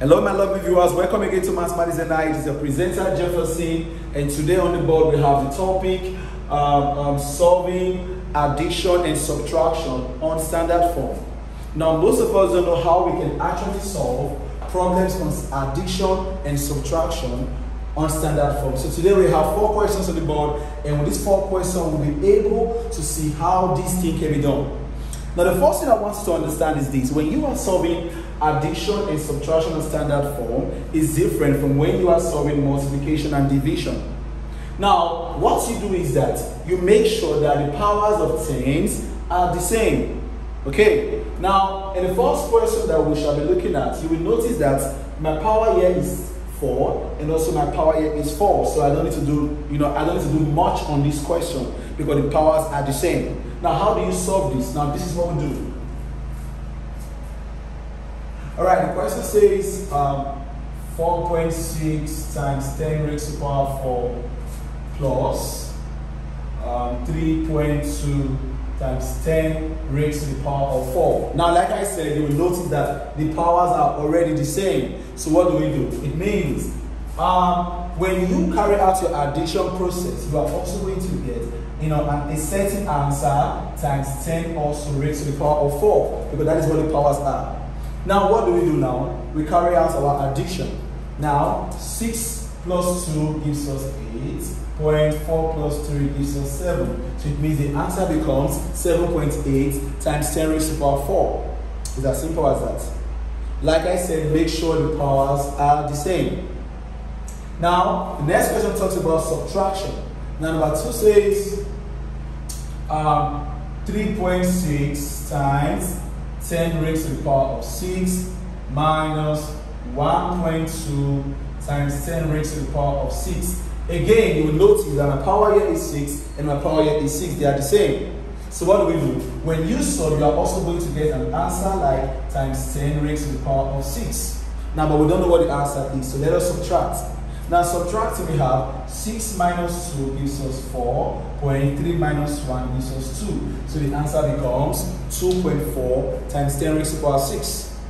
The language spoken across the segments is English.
Hello, my lovely viewers. Welcome again to Mathematics and I. It is your presenter Jefferson, and today on the board we have the topic um, um, solving addition and subtraction on standard form. Now, most of us don't know how we can actually solve problems on addition and subtraction on standard form. So today we have four questions on the board, and with these four questions, we'll be able to see how this thing can be done. Now, the first thing I want you to understand is this. When you are solving addition and subtraction on standard form is different from when you are solving multiplication and division. Now, what you do is that you make sure that the powers of things are the same. Okay, now in the first question that we shall be looking at, you will notice that my power here is 4 and also my power here is 4. So I don't need to do, you know, I don't need to do much on this question because the powers are the same. Now, how do you solve this? Now, this is what we do. All right, the question says um, 4.6 times 10 raised to the power 4 plus um, 3.2 times 10 raised to the power of 4. Now, like I said, you will notice that the powers are already the same. So what do we do? It means um, when you carry out your addition process, you are also going to get you know, a certain answer times 10 also raised to the power of 4 because that is what the powers are. Now, what do we do now? We carry out our addition. Now, 6 plus 2 gives us 8. 0.4 plus 3 gives us 7. So it means the answer becomes 7.8 times 10 raised to the power 4. It's as simple as that. Like I said, make sure the powers are the same. Now, the next question talks about subtraction. Now, number 2 says um, 3.6 times 10 raised to the power of 6 minus 1.2 times 10 raised to the power of 6. Again, you will notice that my power here is 6 and my power here is 6. They are the same. So what do we do? When you solve, you are also going to get an answer like times 10 raised to the power of 6. Now, but we don't know what the answer is, so let us subtract. Now subtracting, we have 6 minus 2 gives us 4, 0.3 minus 1 gives us 2. So the answer becomes 2.4 times 10 raised to the power 6.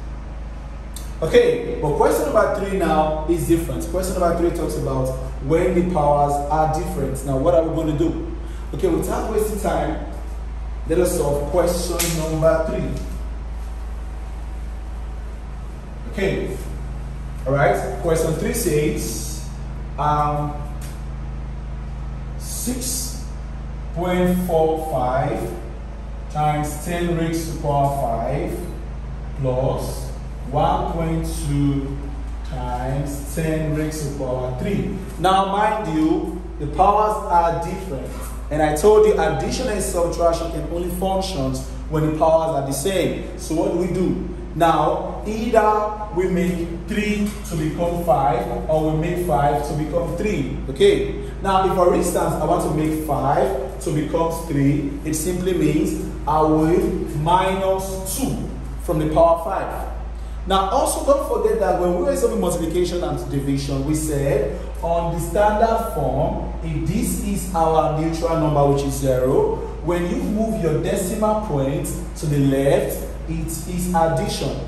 Okay, but question number 3 now is different. Question number 3 talks about when the powers are different. Now what are we going to do? Okay, without wasting time, let us solve question number 3. Okay, alright, question 3 says, um, 6.45 times 10 raised to the power 5 plus 1.2 times 10 raised to the power 3. Now, mind you, the powers are different. And I told you addition and subtraction can only function when the powers are the same. So what do we do? Now, either we make 3 to become 5 or we make 5 to become 3. Okay? Now, if for instance I want to make 5 to become 3, it simply means I will minus 2 from the power 5. Now, also don't forget that when we were solving multiplication and division, we said on the standard form, if this is our neutral number, which is 0, when you move your decimal point to the left, it is addition.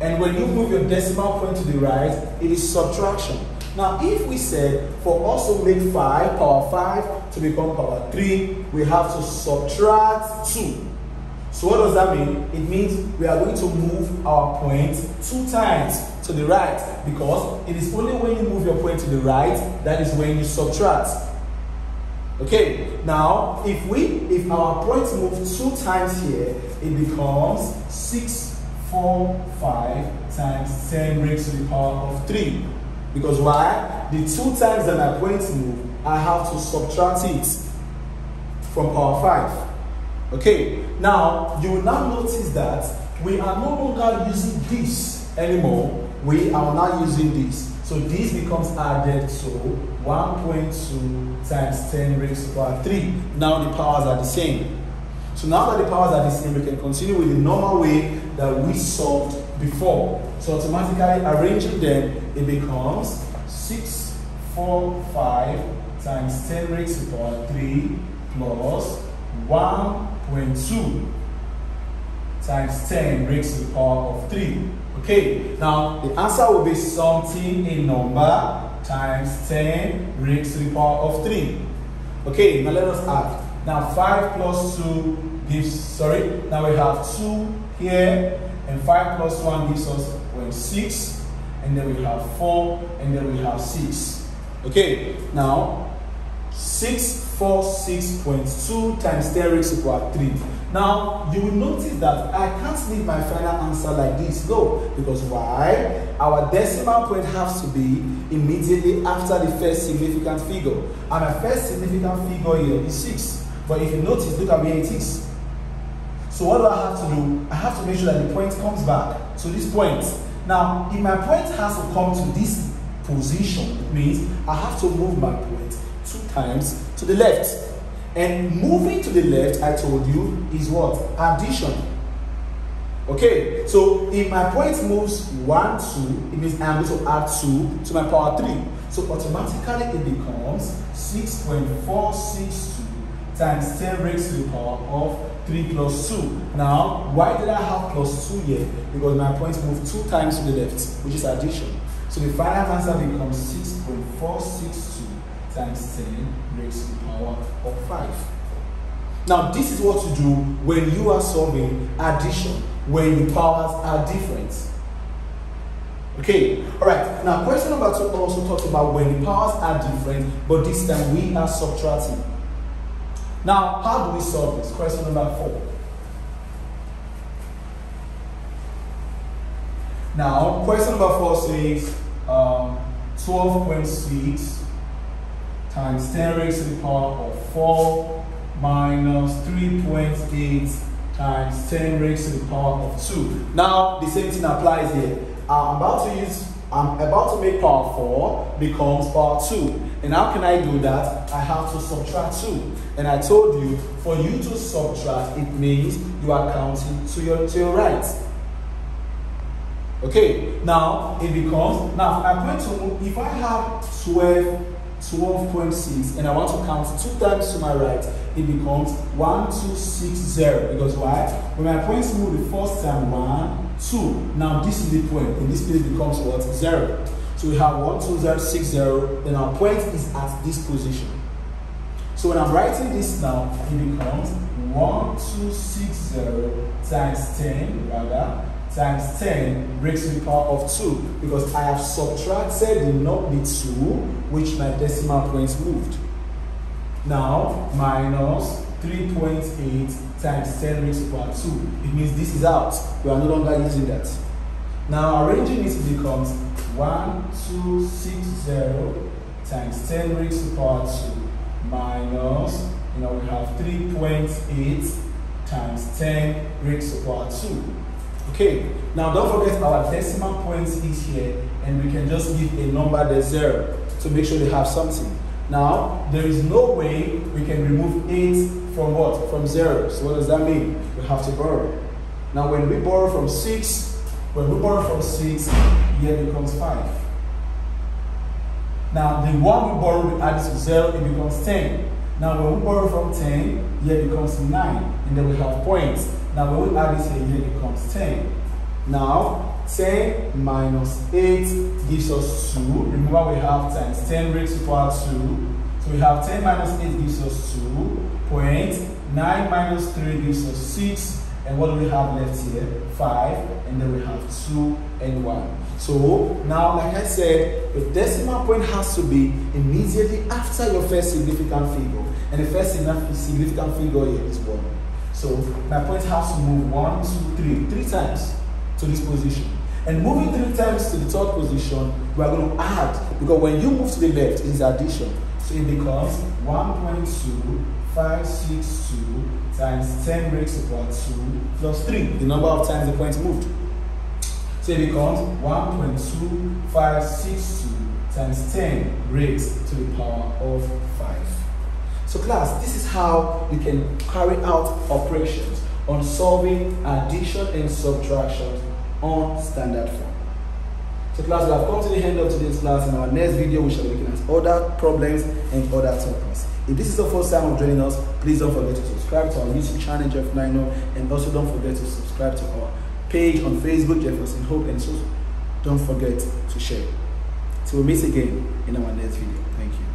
And when you move your decimal point to the right, it is subtraction. Now, if we said for us to make 5, power 5 to become power 3, we have to subtract 2. So what does that mean? It means we are going to move our point two times to the right because it is only when you move your point to the right that is when you subtract. Okay, now if we if our point move two times here, it becomes 6, 4, 5 times 10 raised to the power of 3. Because why? The two times that my point move, I have to subtract it from power 5. Okay, now you will now notice that we are no longer using this anymore. We are now using this. So this becomes added to 1.2 times 10 raised to the power 3. Now the powers are the same. So now that the powers are the same, we can continue with the normal way that we solved before. So automatically arranging them, it becomes 6, 4, 5 times 10 raised to the power 3 plus 1.2 times 10 raised to the power of 3. Okay, now the answer will be something in number times 10 raised to the power of 3. Okay, now let us add. Now 5 plus 2 gives, sorry, now we have 2 here, and 5 plus 1 gives us 6, and then we have 4, and then we have 6. Okay, now 646.2 times 10 raised to the power 3. Now, you will notice that I can't leave my final answer like this. though, because why? Our decimal point has to be immediately after the first significant figure. And my first significant figure here is 6. But if you notice, look at where it is. So what do I have to do? I have to make sure that the point comes back to this point. Now, if my point has to come to this position, it means I have to move my point two times to the left. And moving to the left, I told you, is what? Addition. Okay, so if my point moves 1, 2, it means I'm going to add 2 to my power 3. So automatically it becomes 6.462 times 10 raised to the power of 3 plus 2. Now, why did I have plus 2 here? Because my point moved 2 times to the left, which is addition. So the final answer becomes 6.462 times 10 raised to the power of 5. Now, this is what you do when you are solving addition, when the powers are different. Okay, all right. Now, question number two also talks about when the powers are different, but this time we are subtracting. Now, how do we solve this? Question number four. Now, question number four says um, 12.6 times 10 raised to the power of 4 minus 3.8 times 10 raised to the power of 2. Now, the same thing applies here. I'm about to use, I'm about to make power 4 becomes power 2. And how can I do that? I have to subtract 2. And I told you, for you to subtract, it means you are counting to your, to your right. Okay, now it becomes, now I'm going to, if I have 12 12.6 and I want to count two times to my right, it becomes 1260 because why? When my points move the first time, 1, 2. Now this is the point. In this place becomes what? 0. So we have 12060, then our point is at this position. So when I'm writing this now, it becomes 1260 times 10, rather, times 10 raised to the power of 2 because I have subtracted the not the 2 which my decimal points moved. Now minus 3.8 times 10 raised to the power 2. It means this is out. We are no longer using that. Now arranging it becomes 1260 times 10 raised to the power 2 minus, you know, we have 3.8 times 10 raised to the power 2. Okay, now don't forget our decimal points is here and we can just give a number there zero to make sure they have something. Now, there is no way we can remove 8 from what? From 0. So what does that mean? We have to borrow. Now, when we borrow from 6, when we borrow from 6, here becomes 5. Now, the one we borrow, we add to 0, it becomes 10. Now, when we borrow from 10, here becomes 9. And then we have points. Now we add this here, here becomes 10. Now 10 minus 8 gives us 2. Remember we have times 10 raised to power 2. So we have 10 minus 8 gives us 2. Point 9 minus 3 gives us 6. And what do we have left here? 5. And then we have 2 and 1. So now, like I said, the decimal point has to be immediately after your first significant figure. And the first significant figure here is 1. So my point has to move one, two, three, three times to this position. And moving three times to the third position, we are going to add, because when you move to the left, it's addition. So it becomes 1.2562 times 10 raised to the power 2 plus 3, the number of times the point moved. So it becomes 1.2562 times 10 raised to the power of 5. So class, this is how you can carry out operations on solving addition and subtraction on standard form. So class, we have come to the end of today's class. In our next video, we shall be looking at other problems and other topics. If this is the first time of joining us, please don't forget to subscribe to our YouTube channel, Jeff Nino, and also don't forget to subscribe to our page on Facebook, Jefferson Hope, and so don't forget to share. So we'll meet again in our next video. Thank you.